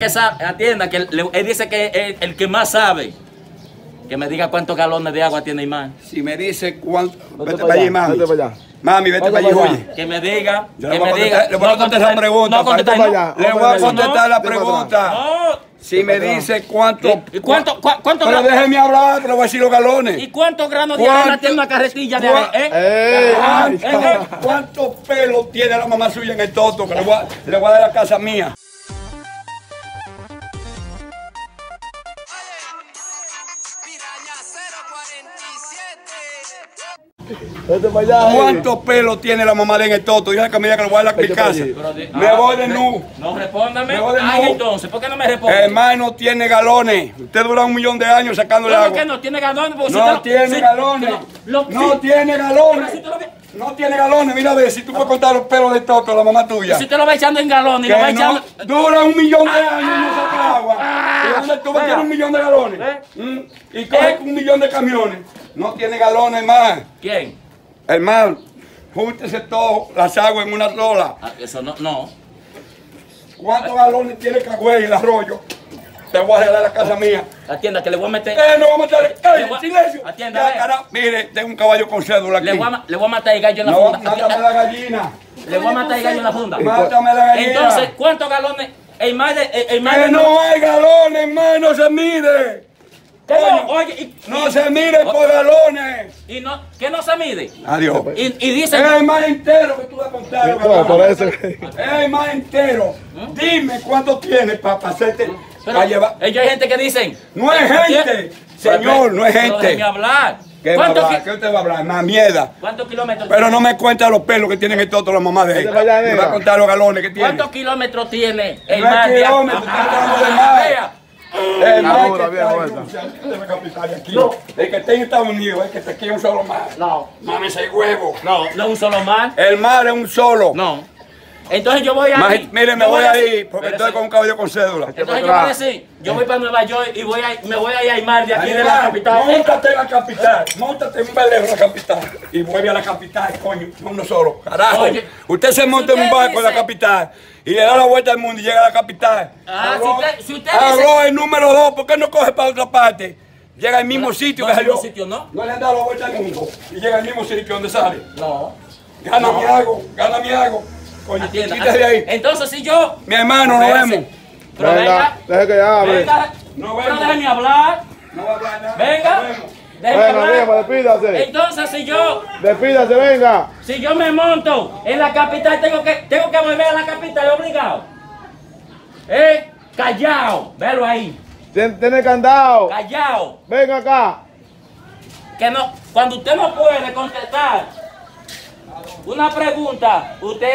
que sabe, atienda, que le- él dice que el, el que más sabe, que me diga cuántos galones de agua tiene Imán. Si me dice cuánto. Vete, para allá, mami. vete para allá. Mami, vete Vete para allá. oye. Que me diga, Yo que le voy a me diga. contestar- le voy a contestar la pregunta, No contestar, para no. allá. Le voy a contestar la pregunta. Si me dice cuánto. ¿Y, cuánto, cua- cuánto Pero gra- déjeme hablar, pero voy a decir los galones. ¿Y cuántos granos de ¿Cuánto- arena tiene una carretilla de arena? ¿Eh? ¡Ey! ay, ¿Cuánto, cuántos pelos tiene la mamá suya en el toto? Que le voy a, le voy a dar la casa mía. ¿Cuántos pelos tiene la mamá de en el toto? Que me diga que le voy a dar mi para casa. de- Me ah, voy de nu. No, respóndame. Me voy de Ay, entonces, ¿por qué no me responde? Hermano, tiene galones. Usted dura un millón de años sacándole ¿Cómo agua. que no tiene galones? No te lo- tiene galones. lo- no tiene galones. te lo No tiene galones. Mira a ver si tú puedes contar los pelos de toto a la mamá tuya. Si usted lo va echando en galones lo va no, echando. dura un millón de años y no saca agua. ¿Y dónde tú tener un millón de galones? ¿Eh? ¿Mm? Y coge ¿Eh? un millón de camiones. No tiene galones más. ¿Quién? Hermano, júntese todas las aguas en una sola. Ah, Eso no, no. ¿Cuántos galones tiene Cagüey el arroyo? Te voy a regalar la casa mía. Atienda, que le voy a meter. ¡Eh, no voy a- silencio! Atienda, Ya, cara, mire, tengo un caballo con cédula aquí. Le voy, a, le voy a matar el gallo en la No, funda. mátame la gallina. Le voy a matar el gallo en la funda. Mátame la gallina. Entonces, ¿cuántos galones? El de. El, el más Que de no hay galones, hermano, se mide. ¿Qué no? Oye, y, No se mide por galones. y no, ¿qué no se mide? Adiós. Y, y Es dicen. el más entero que tú vas a contar. Sí, bueno, por eso. Es el más entero. Dime cuánto tienes para hacerte. Pero Para llevar. ellos hay gente que dicen. No es gente, señor, no es Pero gente. déjeme hablar. ¿Qué va a ¿Cuántos, hablar? ki- ¿Qué usted va a hablar? Más mierda. cuántos kilómetros Pero no me cuenta los pelos que tienen el toto la mamá de él. Para allá, Me va a contar los galones que tiene. ¿Cuántos kilómetros tiene el No es mar kilómetros, Ah, ah. El mar que está en aquí. El que está en Estados Unidos es que te quiere un solo mar. No, Mami, ese huevo. no, no es un solo mar. El mar es un solo. No. Entonces yo voy a ir. mire, me yo voy a ir porque estoy con un caballo con cédula. Entonces yo voy a decir, yo voy para Nueva York y voy a, me voy a ir a Aymar de aquí de la capital. Móntate en la capital, móntate en un velero en la capital y vuelve a la capital, coño, no uno solo. Carajo, Oye, usted se monta en un barco en la capital y le da la vuelta al mundo y llega a la capital. Ah, si usted- si usted dice- el número dos, ¿por qué no coge para otra parte? Llega al mismo sitio no que salió. sitio, ¿no? No le han dado la vuelta al mundo y llega al mismo sitio donde sale. No. Gana mi algo, gana mi algo. Atienda. ahí. Entonces si yo. Mi hermano, nos vemos. Pero Venga, venga. deje que hable. Venga. Pero vemos. déjeme hablar. No va a hablar nada. Venga. Venga, hablar. venga, despídase. Entonces si yo. Despídase, venga. Si yo me monto en la capital, tengo que, tengo que volver a la capital obligado. ¿Eh? Callao. Velo ahí. Tien- Tiene candado. Callao. Venga acá. Que no, cuando usted no puede contestar una pregunta, usted